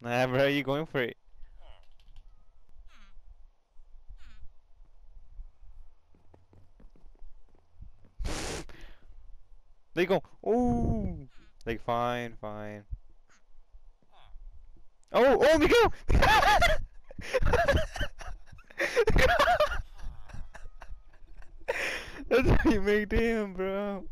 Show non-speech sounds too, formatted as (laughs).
Nah, bro, you going for it? (laughs) They go. Oh, like fine, fine. Oh, oh, (laughs) Miguel! (laughs) That's how you make damn, bro.